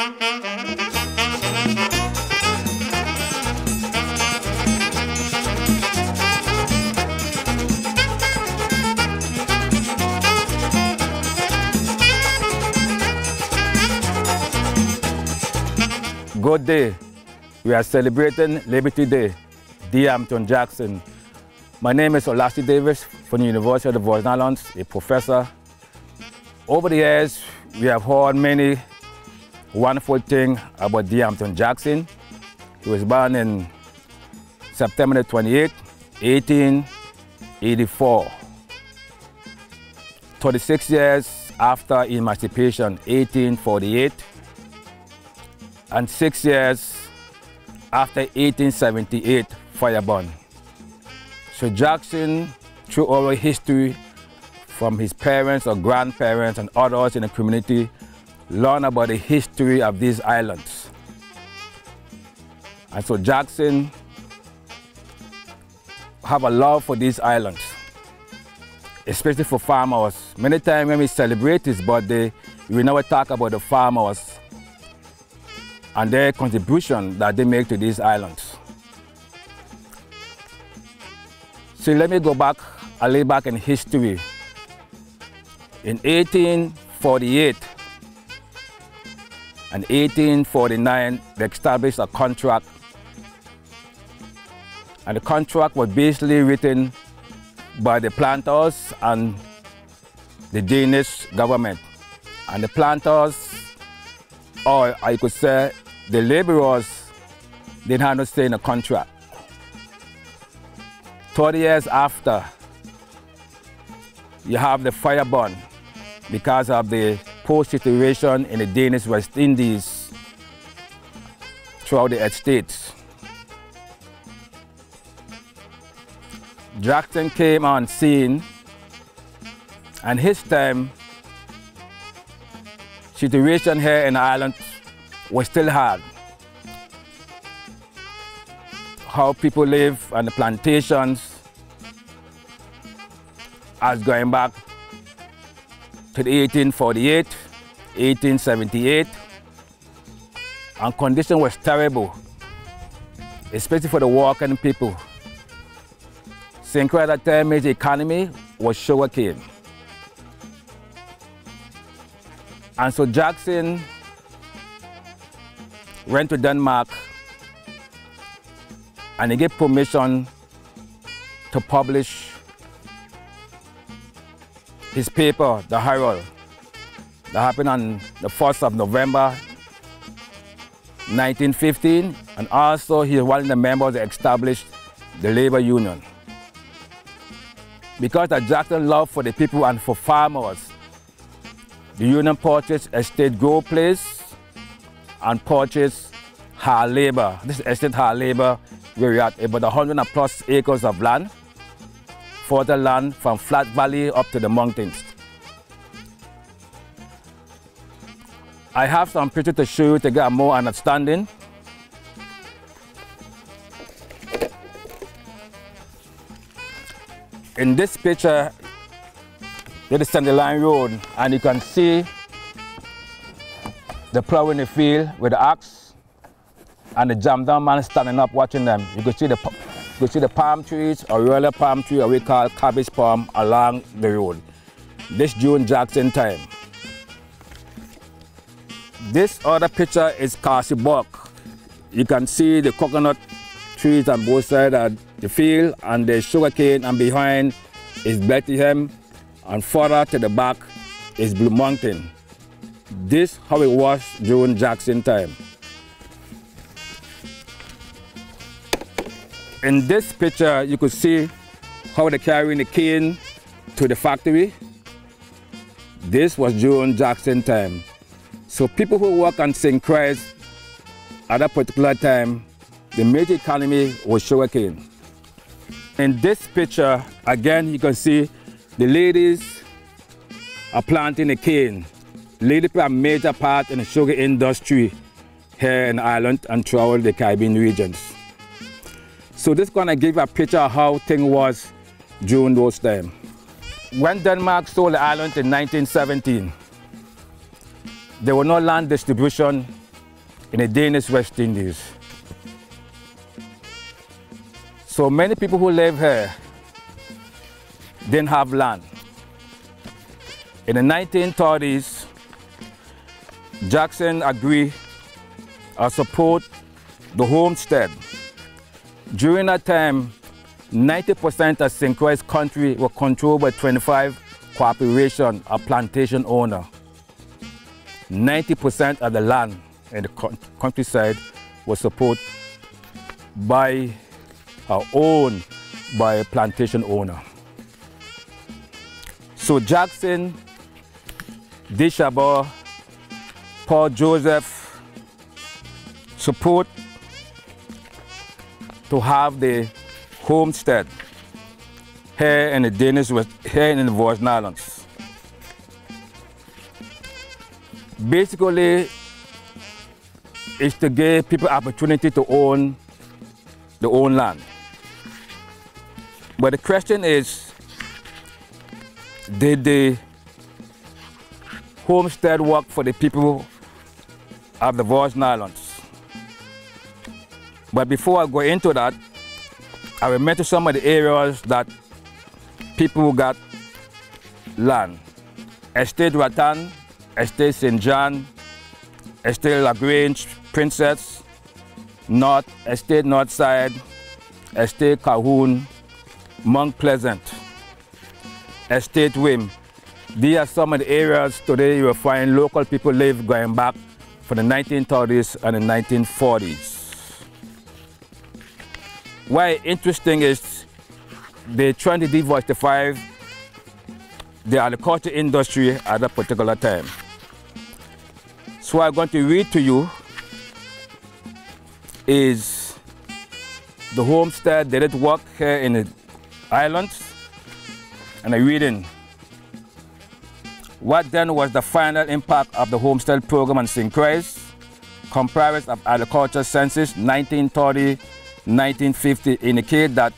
Good day. We are celebrating Liberty Day, D. Hamilton Jackson. My name is Olasee Davis from the University of the Virgin Islands, a professor. Over the years, we have heard many wonderful thing about D. Hamilton Jackson. He was born in September 28, 1884. 36 years after emancipation, 1848 and six years after 1878 fireburn. So Jackson, through oral history from his parents or grandparents and others in the community, learn about the history of these islands. And so Jackson have a love for these islands, especially for farmers. Many times when we celebrate his birthday, we never talk about the farmers and their contribution that they make to these islands. So let me go back a little back in history. In 1848 and 1849, they established a contract. And the contract was basically written by the planters and the Danish government. And the planters, or I could say the laborers, didn't have no say in the contract. 30 years after, you have the fire burn because of the poor situation in the Danish West Indies throughout the estates. Jackson came on scene and his time situation here in Ireland was still hard. How people live on the plantations as going back to the 1848, 1878, and condition was terrible, especially for the working people. St. Croix at that time, major economy was sugarcane. And so Jackson went to Denmark and he gave permission to publish his paper, The Herald, that happened on the 1st of November 1915, and also he was one of the members that established the labor union. Because of Jackson's love for the people and for farmers, the union purchased Estate Grove Place and purchased Hard Labor. This estate Hard Labor, where we at about 100 plus acres of land, fertile land from Flat Valley up to the mountains. I have some pictures to show you to get more understanding. In this picture, there is Line Road, and you can see the plow in the field with the axe, and the jam down man standing up watching them. You can see the you can see the palm trees, or royal palm tree, or we call cabbage palm, along the road. This June Jackson time. This other picture is Cassie Buck. You can see the coconut trees on both sides of the field and the sugarcane and behind is Bethlehem and further to the back is Blue Mountain. This how it was during Jackson time. In this picture you could see how they're carrying the cane to the factory. This was during Jackson time. So people who work on St. Croix at that particular time, the major economy was sugarcane. In this picture, again, you can see the ladies are planting the cane. Ladies play a major part in the sugar industry here in Ireland and throughout the Caribbean regions. So this gonna give a picture of how things was during those times. When Denmark sold the island in 1917, there was no land distribution in the Danish West Indies. So many people who live here didn't have land. In the 1930s, Jackson agreed to support the homestead. During that time, 90% of St. Croix country were controlled by 25 corporation or plantation owner. 90% of the land in the countryside was supported by or owned by a plantation owner. So Jackson, Dishabar, Paul Joseph support to have the homestead here in the Danish, here in the Virgin Islands. Basically, it's to give people opportunity to own their own land. But the question is, did the homestead work for the people of the Virgin Islands? But before I go into that, I will mention some of the areas that people got land. Estate Rattan, Estate St. John, Estate Lagrange, Princess, North, Estate Northside, Estate Colquhoun, Mount Pleasant, Estate Whim. These are some of the areas today you will find local people live going back from the 1930s and the 1940s. Why interesting is they're trying to diversify the agriculture industry at that particular time. So I'm going to read to you is the homestead did it work here in the islands and I'm reading what then was the final impact of the homestead program on St. Croix comprised of agriculture census 1930-1950 indicate that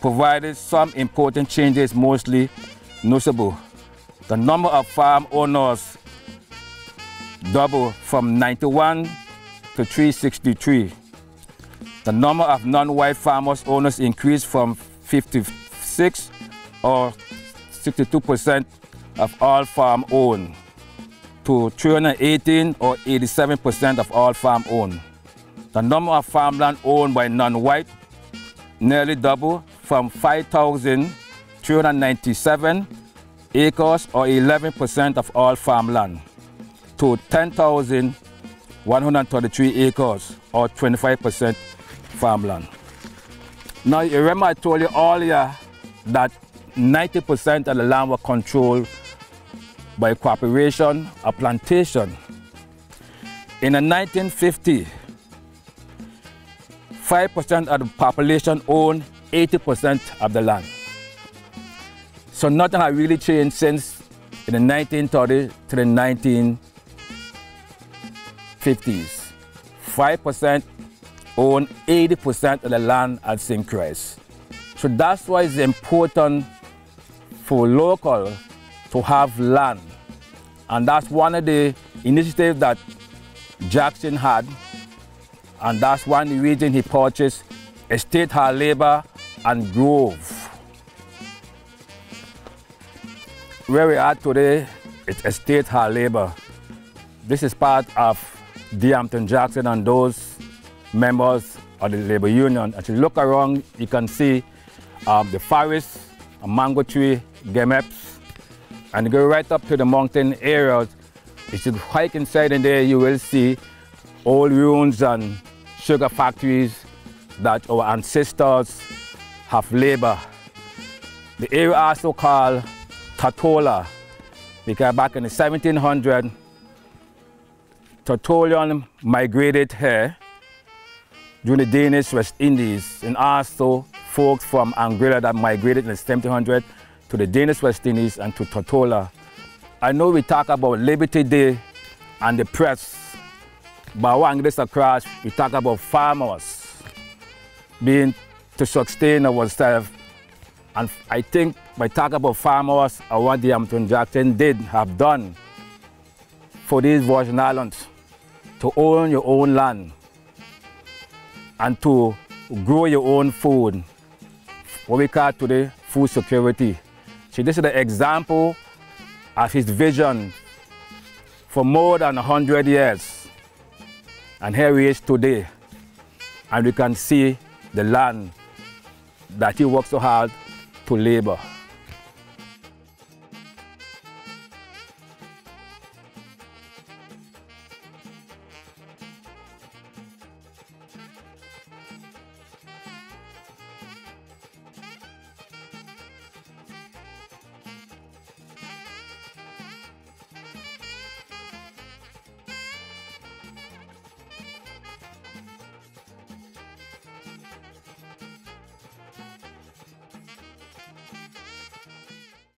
provided some important changes mostly noticeable. The number of farm owners doubled from 91 to 363. The number of non-white farmers owners increased from 56 or 62% of all farm owned to 318 or 87% of all farm owned. The number of farmland owned by non-white nearly double from 5,397 acres or 11% of all farmland to 10,133 acres or 25% farmland. Now you remember I told you earlier that 90% of the land was controlled by corporation or plantation. In the 1950, 5% of the population owned 80% of the land. So nothing has really changed since in the 1930s to the 1950s. 5% own 80% of the land at St. Croix. So that's why it's important for local to have land. And that's one of the initiatives that Jackson had. And that's one reason he purchased Estate Hard Labor and Grove. Where we are today, it's Estate Hard Labor. This is part of Hamilton Jackson and those members of the labor union. As you look around, you can see um, the forest, a mango tree, genips, and go right up to the mountain areas. If you hike inside in there, you will see old ruins and sugar factories that our ancestors have labor. The area also called Tortola because back in the 1700s, Tortolian migrated here during the Danish West Indies and also folks from Anguilla that migrated in the 1700s to the Danish West Indies and to Tortola. I know we talk about Liberty Day and the press, but when this across, we talk about farmers being to sustain ourselves. And I think by talking about farmers what the Hamilton Jackson did have done for these Virgin Islands, to own your own land and to grow your own food, what we call today food security. See, this is the example of his vision for more than 100 years. And here he is today. And we can see the land that he worked so hard to labor.